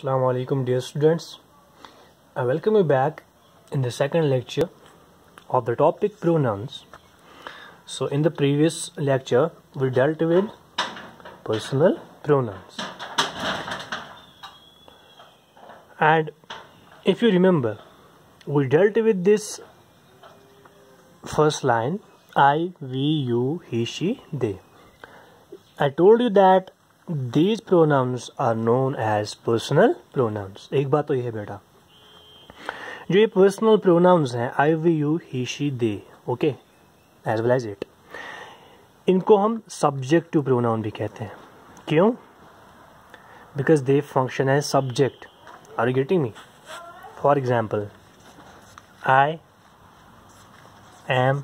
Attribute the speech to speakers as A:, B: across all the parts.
A: Assalamu alaikum dear students. I welcome you back in the second lecture of the topic pronouns. So in the previous lecture we dealt with personal pronouns. And if you remember we dealt with this first line I, we, you, he, she, they. I told you that these pronouns are known as personal pronouns. एक बात तो ये है बेटा। जो ये personal pronouns हैं I we you he she they okay as well as it इनको हम सब्जेक्टिव प्रोनाउन भी कहते हैं। क्यों? Because they function as subject are you getting me for example I am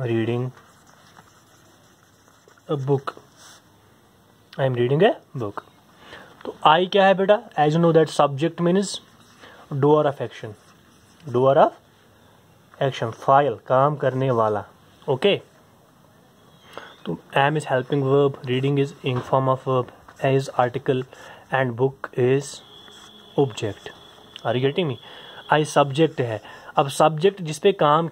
A: reading a book. I am reading a book. तो I क्या है बेटा? As you know that subject means doer of action doer of action file काम करने वाला. Okay तो am is helping verb reading is in form of verb as article and book is object are getting me I subject है. अब subject जिस पे काम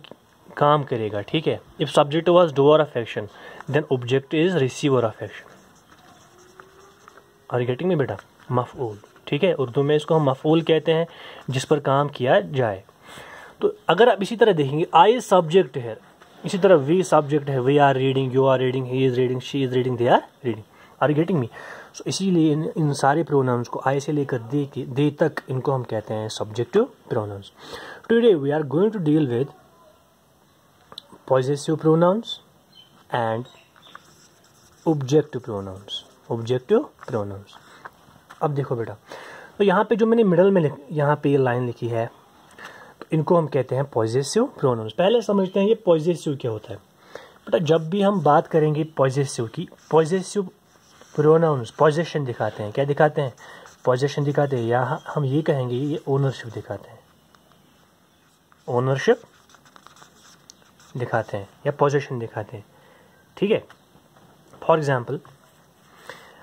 A: काम करेगा ठीक है? If subject was doer of action then object is receiver of action are getting me बेटा? मफूल ठीक है? उर्दू में इसको हम मफूल कहते हैं जिस पर काम किया जाए। तो अगर आप इसी तरह देखेंगे आई सब्जेक्ट है। इसी तरह वी सब्जेक्ट है। We are reading you are reading he is reading she is reading they are reading are getting me so इसीलिए इन, इन सारे प्रोनाउंस को आई से लेकर दे के दे तक इनको हम कहते हैं subjective pronouns today we are going to deal with possessive pronouns and objective pronouns. Objective pronouns. अब देखो बेटा तो यहाँ पे जो मैंने मिडल में यहाँ पे ये लाइन लिखी है तो इनको हम कहते हैं पॉजिटिव प्रोनाउंस पहले समझते हैं ये पॉजिटिव क्या होता है। बेटा, जब भी हम बात करेंगे पॉजिटिव की पॉजिटिव प्रोनाउंस पॉजिशन दिखाते हैं। क्या दिखाते हैं? पॉजिशन दिखाते हैं। या हम ये कहेंगे, ये ओनरशिप दिखाते हैं। ओनरशिप दिखाते हैं, या पोजिशन दिखाते हैं। ठीक है? फॉर एग्ज़ाम्पल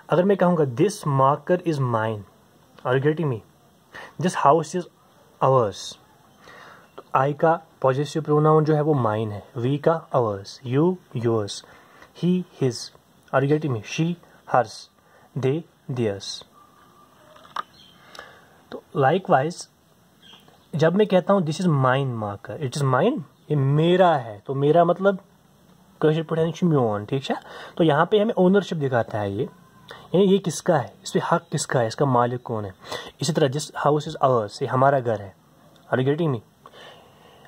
A: अगर मैं कहूँगा दिस मार्कर इज़ माइन और getting me this house is ours तो आई का पॉजिटिव प्रोनाउन जो है वो माइन है। वी का ours you yours he his और getting me she hers they theirs तो लाइक वाइज जब मैं कहता हूँ this is mine marker it is mine ये मेरा है तो मेरा मतलब कैसे पढ़े म्योन, ठीक है? तो यहाँ पे हमें ओनरशिप दिखाता है ये। यानी ये किसका है? इस पर हक किसका है? इसका मालिक कौन है? इसी तरह जिस हाउस इज़ आवर्स ये हमारा घर है। आर गेटिंग मी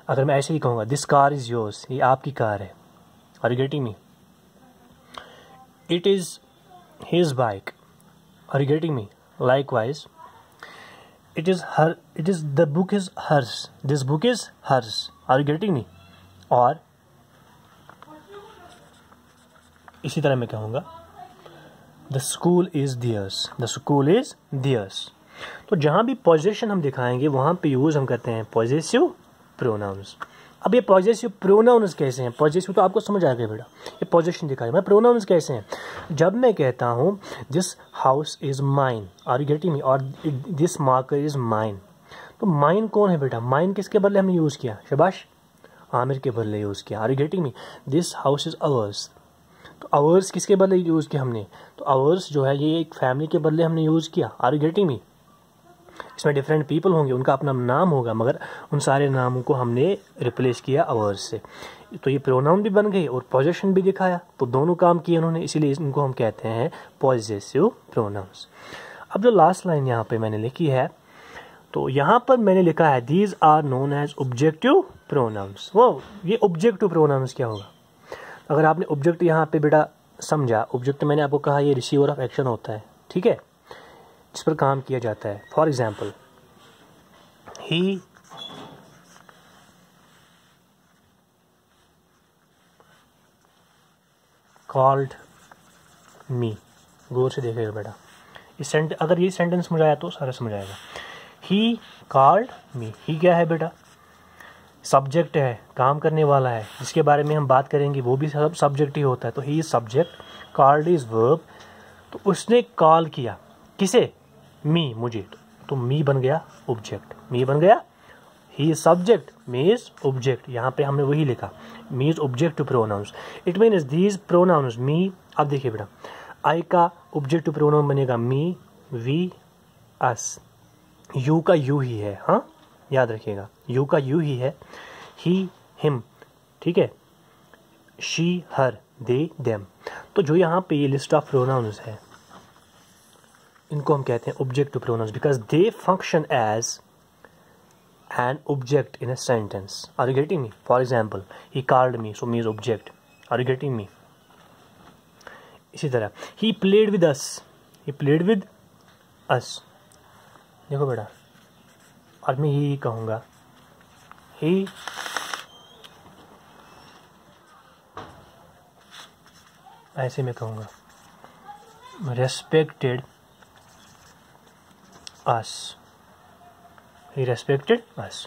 A: अगर मैं ऐसे ही कहूँगा दिस कार इज़ योर्स ये आपकी कार है। Are you getting me it is his bike are you getting me likewise it is her, it is, the book is hers. This book is hers. Are you getting me? और इसी तरह मैं कहूँगा the school is theirs the school is theirs तो जहाँ भी position हम दिखाएँगे, वहाँ पे यूज़ हम करते हैं पॉजिटिव प्रोनाउंस अब ये पॉजिटिव प्रोनाउंस कैसे हैं? पॉजिटिव तो आपको समझ आ गया बेटा। ये पोजिशन दिखाई। मैं प्रोनाउंस कैसे हैं? जब मैं कहता हूँ this house is mine are you getting me और दिस मार्कर इज़ माइन तो माइन कौन है बेटा? माइन किसके बदले हमने यूज़ किया? शबाश? आमिर के बदले यूज़ किया। Are you getting me this house is ours तो अवर्स किसके बदले यूज़ किया हमने? तो अवर्स जो है, ये एक फैमिली के बदले हमने यूज़ किया। आर यू गेटिंग मी इसमें डिफरेंट पीपल होंगे, उनका अपना नाम होगा, मगर उन सारे नामों को हमने रिप्लेस किया अवर्स से। तो ये प्रोनाउन भी बन गए और पोजेशन भी दिखाया। तो दोनों काम किए उन्होंने, इसीलिए इनको हम कहते हैं पॉजिटिव प्रोनाउंस अब जो लास्ट लाइन यहाँ पे मैंने लिखी है तो यहाँ पर मैंने लिखा है these are known as objective pronouns वो ये ऑब्जेक्टिव प्रोनाउंस क्या होगा? अगर आपने ऑब्जेक्ट यहाँ पे बेटा समझा ऑब्जेक्ट मैंने आपको कहा ये रिसीवर ऑफ़ एक्शन होता है, ठीक है? जिस पर काम किया जाता है। For example he called me गौर से देखेगा बेटा। इस सेंट अगर ये सेंटेंस समझ आया तो सारा समझ आएगा। ही कॉल्ड मी ही क्या है बेटा? सब्जेक्ट है, काम करने वाला है। जिसके बारे में हम बात करेंगे, वो भी सब सब्जेक्ट ही होता है। तो he is subject called is verb तो उसने कॉल किया। किसे? मी मुझे। तो मी बन गया ऑब्जेक्ट मी बन गया he is subject me is object यहाँ पे हमने वही लिखा। Me is objective pronouns it mean these pronouns me अब देखिए बेटा आई का ऑब्जेक्ट टू प्रोनाउन बनेगा मी वी अस यू का यू ही है हाँ? याद रखिएगा। यू का यू ही है। ही हिम ठीक है? शी हर दे देम तो जो यहाँ पे ये लिस्ट ऑफ़ प्रोनाउंस है इनको हम कहते हैं objective pronouns because they function as an object in a sentence are you getting me for example he called me so me's object are you getting me इसी तरह। He played with us he played with us देखो बेटा। और मैं यही कहूँगा। ही ऐसे मैं कहूँगा। रेस्पेक्टेड अस ही रेस्पेक्टेड अस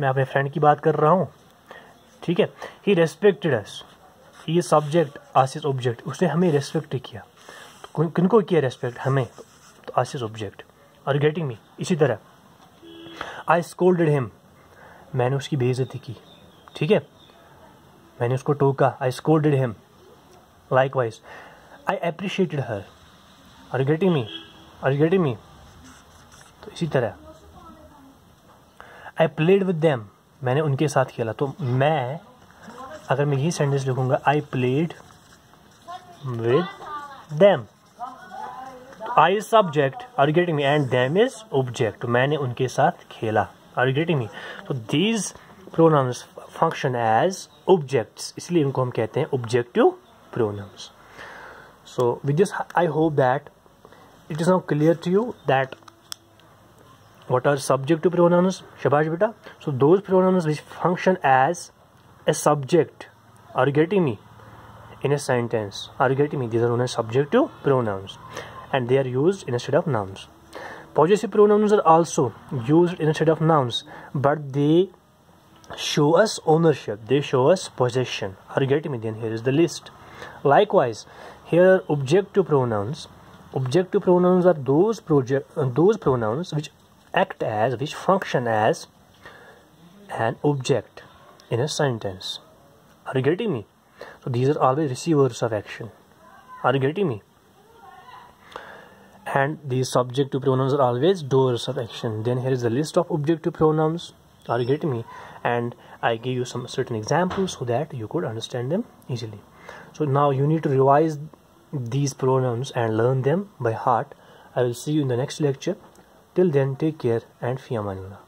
A: मैं अपने फ्रेंड की बात कर रहा हूँ। ठीक है? He respected us he subject us is object उसने हमें रेस्पेक्ट किया। तो किन को किया रेस्पेक्ट हमें। तो आसिस ऑब्जेक्ट और गेटिंग मी इसी तरह। आई स्कोल्डेड हिम मैंने उसकी बेइज्जती की। ठीक है? मैंने उसको टोका। I scolded him likewise I appreciated her are getting me are getting me तो इसी तरह। आई प्लेड विद देम मैंने उनके साथ खेला। तो मैं, अगर मैं यही सेंटेंस लिखूँगा I played with them I subject are getting me and them is object मैंने उनके साथ खेला। आर गेटिंग मी तो these pronouns function as objects इसलिए इनको हम कहते हैं objective pronouns so, with this, i hope that it is now clear to you that what are subjective pronouns shabash beta. So those pronouns which function as a subject. Are you getting me in a sentence. Are you getting me these are known as subjective pronouns. And they are used instead of nouns. Possessive pronouns are also used instead of nouns. But they show us ownership. They show us possession. Are you getting me then here is the list. Likewise here are objective pronouns. Objective pronouns are those project uh, those pronouns which act as which function as an object in a sentence. Are you getting me? So these are always receivers of action. Are you getting me? And these subjective pronouns are always doers of action. Then here is the list of objective pronouns. Are you getting me? And i give you some certain examples so that you could understand them easily. So now you need to revise these pronouns and learn them by heart. I will see you in the next lecture till then take care and fi amanillah